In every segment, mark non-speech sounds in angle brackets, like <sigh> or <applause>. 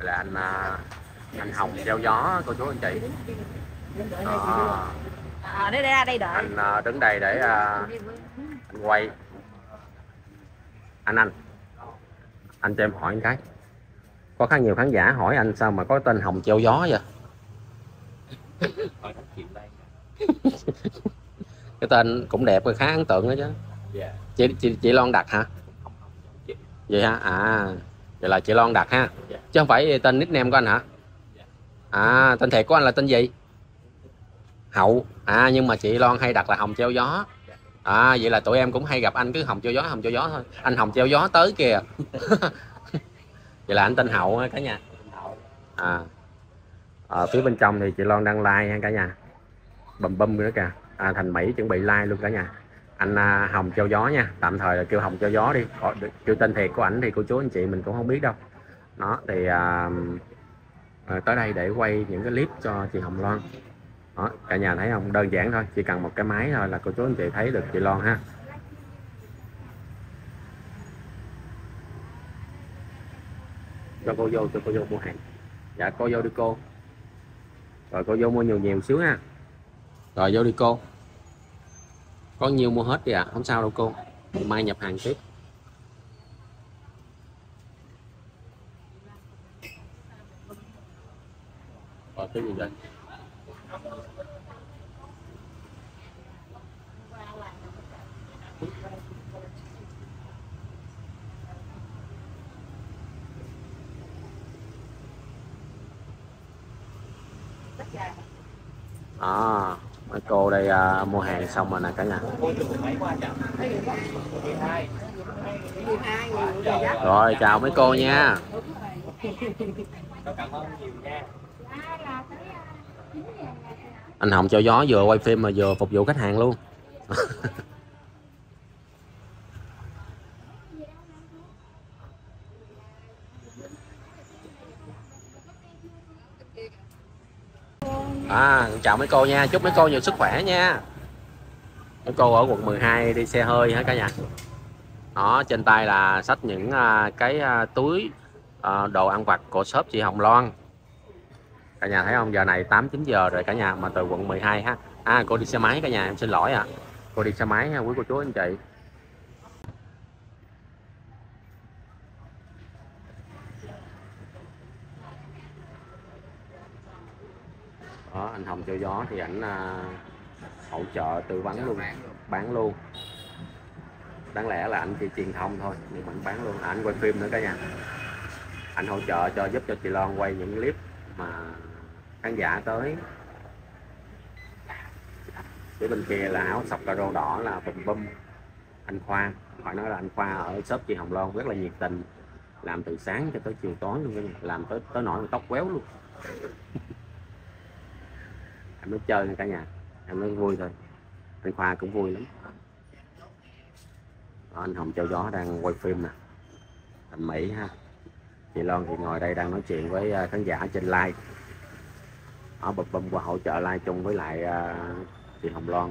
là anh à, anh hồng treo gió cô chú anh chị. Đó, à đây đây đây đợi. anh à, đứng đây để à, anh quay. Anh anh. Anh cho em hỏi một cái. Có khá nhiều khán giả hỏi anh sao mà có tên hồng treo gió vậy? <laughs> Cái tên cũng đẹp và khá ấn tượng đó chứ. Dạ. chị chị chị Loan đặt hả vậy hả à vậy là chị Loan đặt ha. Dạ. chứ không phải tên nickname của anh hả? Dạ. à tên thiệt của anh là tên gì? Hậu. À nhưng mà chị Loan hay đặt là hồng treo gió. À vậy là tụi em cũng hay gặp anh cứ hồng treo gió hồng treo gió thôi. Anh hồng treo gió tới kìa. <laughs> Vậy là anh tên hậu cả nhà. À. Ở phía bên trong thì chị Loan đang like ha cả nhà. Bầm bum nữa kìa. À, thành Mỹ chuẩn bị like luôn cả nhà anh à, hồng Châu gió nha. Tạm thời là kêu hồng Châu gió đi. Còn kêu tên thiệt của ảnh thì cô chú anh chị mình cũng không biết đâu. Nó thì à, à, tới đây để quay những cái clip cho chị Hồng Loan. Đó, cả nhà thấy không? Đơn giản thôi chỉ cần một cái máy thôi là cô chú anh chị thấy được chị Loan ha. Cho cô vô cho cô vô mua hàng. Dạ cô vô đi cô. Rồi cô vô mua nhiều nhiều xíu ha. Rồi vô đi cô có nhiều mua hết đi ạ không sao đâu cô. Mai nhập hàng tiếp. Rồi cái gì vậy à cô đây à, mua hàng xong rồi nè cả nhà. Rồi chào mấy cô nha. Anh Hồng cho gió vừa quay phim mà vừa phục vụ khách hàng luôn. <laughs> à chào mấy cô nha. Chúc mấy cô nhiều sức khỏe nha. Mấy cô ở quận 12 đi xe hơi hả cả nhà? Đó trên tay là sách những à, cái à, túi à, đồ ăn vặt của shop chị Hồng Loan. Cả nhà thấy không? Giờ này 8 9 giờ rồi cả nhà mà từ quận 12 ha. À cô đi xe máy cả nhà em xin lỗi ạ. À. cô đi xe máy ha quý cô chú anh chị. Đó anh Hồng cho gió thì ảnh à, hỗ trợ tư vấn luôn bán luôn. đáng lẽ là anh chỉ truyền thông thôi nhưng mà anh bán luôn. À, anh quay phim nữa cả nhà. Anh hỗ trợ cho giúp cho chị Loan quay những clip mà khán giả tới. Phía bên kia là áo sọc cà rô đỏ là bùm bum anh Khoa phải nói là anh Khoa ở shop chị Hồng Loan rất là nhiệt tình. Làm từ sáng cho tới chiều tối luôn làm tới tới nỗi tóc quéo luôn em mới chơi cả nhà. Em mới vui thôi. Anh Khoa cũng vui lắm. Đó, anh Hồng Châu Gió đang quay phim nè. Thành Mỹ ha. Chị Loan thì ngồi đây đang nói chuyện với à, khán giả trên live. Ở bập bum qua hỗ trợ live chung với lại à, chị Hồng Loan.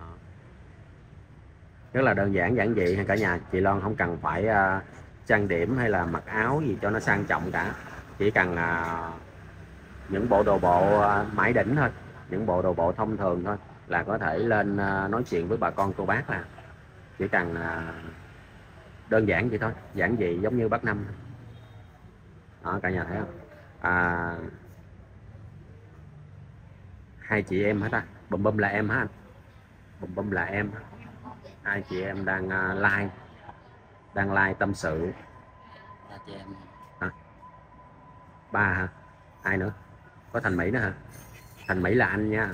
Đó. rất là đơn giản giản dị cả nhà. Chị Loan không cần phải à, trang điểm hay là mặc áo gì cho nó sang trọng cả. Chỉ cần à, những bộ đồ bộ à, mãi đỉnh thôi những bộ đồ bộ thông thường thôi là có thể lên à, nói chuyện với bà con cô bác là chỉ cần à, đơn giản vậy thôi giản dị giống như bác năm. Đó cả nhà thấy không? À, hai chị em hết ta? Bùm bùm là em hả anh? Bùm bùm là em. Hai chị em đang uh, like đang like tâm sự. Chị em. Ba hả? Ai nữa? Có thành mỹ nữa hả? Thành mỹ là anh nha.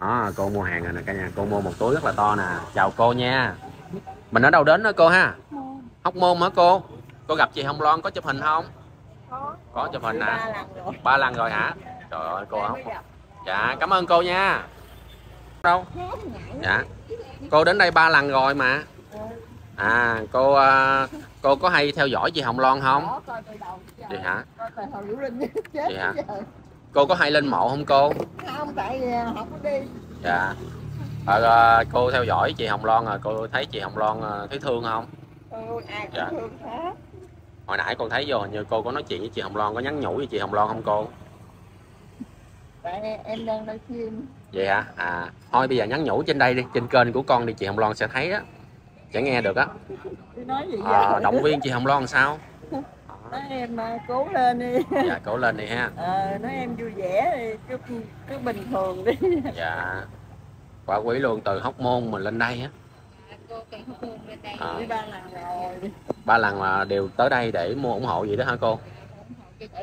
Đó cô mua hàng rồi nè cả nhà. Cô mua một túi rất là to nè. Chào cô nha. Mình ở đâu đến đó cô ha? Hóc môn hả cô? Cô gặp chị hồng loan có chụp hình không? Có. Có chụp hình nè. Ba lần rồi. Ba lần rồi hả? Trời ơi cô hóc dạ cảm ơn cô nha. Đâu? Dạ. Cô đến đây ba lần rồi mà à cô à, cô có hay theo dõi chị hồng loan không? Có coi từ đầu vậy hả? Coi từ hồi Vũ Linh <laughs> chết Vậy hả? giờ. cô có hay lên mộ không cô? Không tại ờ, không có đi. Dạ. Ờ, ờ, cô theo dõi chị Hồng Loan à? Cô thấy chị Hồng Loan ờ, thấy thương không? Ừ, ai Dạ. thương hết. Hồi nãy con thấy vô hình như cô có nói chuyện với chị Hồng Loan có nhắn nhủ với chị Hồng Loan không cô? Tại em đang live stream vậy hả? À thôi bây giờ nhắn nhủ trên đây đi. Trên kênh của con đi chị Hồng Loan sẽ thấy á sẽ nghe được á. Gì à, động viên chị Hồng Loan sao? <laughs> Nói em ờ, cố lên đi. <laughs> Dạ cố lên đi ha. Ờ, nói em vui vẻ đi cứ cứ bình thường đi. <laughs> Dạ. Quả quý luôn từ hóc môn mình lên đây á. Cô À. đi ba lần rồi. Ba lần là đều tới đây để mua ủng hộ vậy đó hả cô?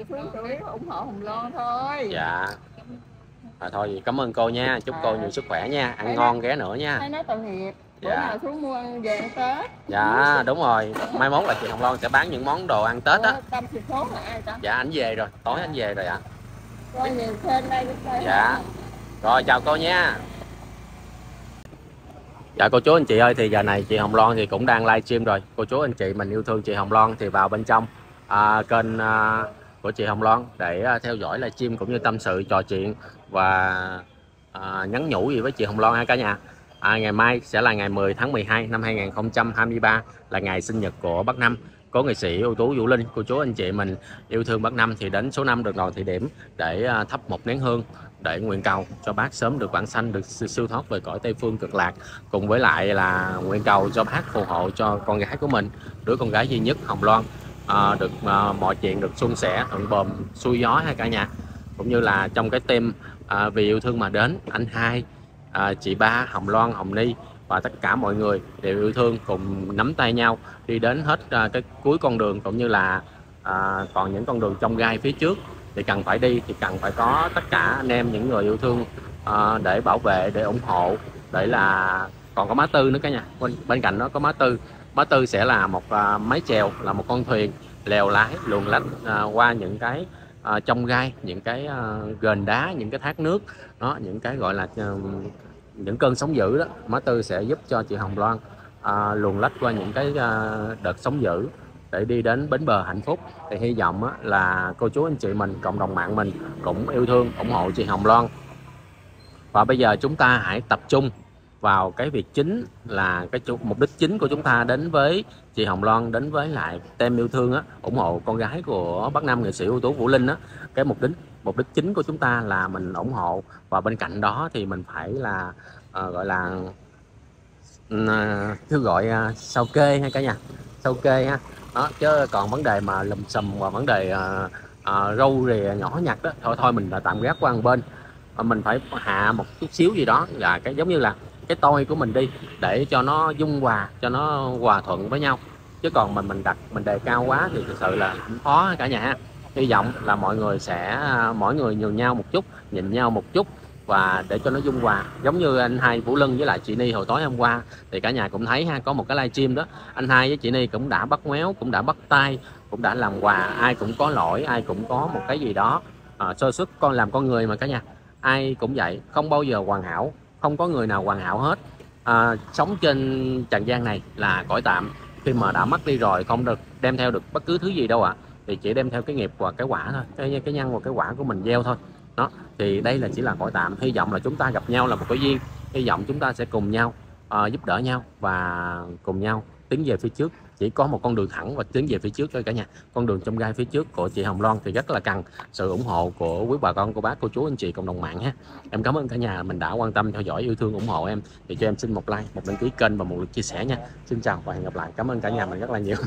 Phước chủ yếu ủng hộ hồng loan thôi. Dạ. À, thôi vậy cảm ơn cô nha. Chúc cô À. nhiều sức khỏe nha. Ăn Thấy ngon ghé nữa nha. nói tội nghiệp bữa Dạ. nào xuống mua ăn về ăn tết. Dạ đúng rồi. Mai mốt là chị Hồng Loan sẽ bán những món đồ ăn Tết á. Ủa, tâm sự số là ai ta? Dạ anh về rồi. Tối anh về rồi ạ. Coi đây coi Dạ. rồi chào cô nha. Dạ cô chú anh chị ơi thì giờ này chị Hồng Loan thì cũng đang live stream rồi. Cô chú anh chị mình yêu thương chị Hồng Loan thì vào bên trong. À, kênh à, của chị Hồng Loan để à, theo dõi live stream cũng như tâm sự trò chuyện và à, nhắn nhủ gì với chị Hồng Loan ha cả nhà à, ngày mai sẽ là ngày 10 tháng 12 năm 2023 là ngày sinh nhật của Bắc Năm có nghệ sĩ ưu tú Vũ Linh cô chú anh chị mình yêu thương Bắc Năm thì đến số 5 được đoàn thị điểm để à, thắp một nén hương để nguyện cầu cho bác sớm được bản sanh được siêu thoát về cõi Tây phương cực lạc. Cùng với lại là nguyện cầu cho bác phù hộ cho con gái của mình đứa con gái duy nhất Hồng Loan à, được à, mọi chuyện được suôn sẻ thuận bồm xuôi gió hay cả nhà. Cũng như là trong cái team à, vì yêu thương mà đến anh hai à, chị ba Hồng Loan Hồng Ni và tất cả mọi người đều yêu thương cùng nắm tay nhau đi đến hết à, cái cuối con đường cũng như là à, còn những con đường trong gai phía trước. Thì cần phải đi thì cần phải có tất cả anh em những người yêu thương à, để bảo vệ để ủng hộ. Để là còn có má tư nữa cả nhà. Bên, bên cạnh đó có má tư. Má tư sẽ là một à, máy chèo là một con thuyền lèo lái luồn lách à, qua những cái à, trong gai những cái à, gền đá những cái thác nước đó những cái gọi là à, những cơn sóng dữ đó má tư sẽ giúp cho chị Hồng Loan à, luồn lách qua những cái à, đợt sóng dữ để đi đến bến bờ hạnh phúc. Thì hy vọng á, là cô chú anh chị mình cộng đồng mạng mình cũng yêu thương ủng hộ chị Hồng Loan. Và bây giờ chúng ta hãy tập trung vào cái việc chính là cái chủ, mục đích chính của chúng ta đến với chị Hồng Loan đến với lại tem yêu thương á ủng hộ con gái của Bắc Nam nghệ sĩ ưu tú Vũ Linh á. Cái mục đích mục đích chính của chúng ta là mình ủng hộ và bên cạnh đó thì mình phải là uh, gọi là ừ, à, kêu gọi uh, sao kê hay cả nhà? Sao kê ha? Đó chứ còn vấn đề mà lùm xùm và vấn đề uh, uh, râu rìa nhỏ nhặt đó thôi thôi mình là tạm gác qua một bên. Mình phải hạ một chút xíu gì đó là cái giống như là cái tôi của mình đi để cho nó dung hòa cho nó hòa thuận với nhau. Chứ còn mình mình đặt mình đề cao quá thì thực sự là cũng khó cả nhà hy vọng là mọi người sẽ mỗi người nhường nhau một chút nhìn nhau một chút và để cho nó dung hòa. Giống như anh hai Vũ Lân với lại chị Ni hồi tối hôm qua thì cả nhà cũng thấy ha có một cái livestream đó. Anh hai với chị Ni cũng đã bắt méo cũng đã bắt tay cũng đã làm quà ai cũng có lỗi ai cũng có một cái gì đó à, sơ xuất con làm con người mà cả nhà. Ai cũng vậy không bao giờ hoàn hảo không có người nào hoàn hảo hết. À, sống trên trần gian này là cõi tạm. Khi mà đã mất đi rồi không được đem theo được bất cứ thứ gì đâu ạ. Thì chỉ đem theo cái nghiệp và cái quả thôi cái cái nhân và cái quả của mình gieo thôi. Đó thì đây là chỉ là cõi tạm. Hy vọng là chúng ta gặp nhau là một cái duyên. Hy vọng chúng ta sẽ cùng nhau uh, giúp đỡ nhau và cùng nhau tiến về phía trước chỉ có một con đường thẳng và tiến về phía trước thôi cả nhà. Con đường trong gai phía trước của chị Hồng Loan thì rất là cần sự ủng hộ của quý bà con, cô bác, cô chú, anh chị, cộng đồng mạng ha. Em cảm ơn cả nhà, mình đã quan tâm, theo dõi, yêu thương, ủng hộ em. Thì cho em xin một like, một đăng ký kênh và một lượt chia sẻ nha. Xin chào và hẹn gặp lại. Cảm ơn cả nhà, mình rất là nhiều.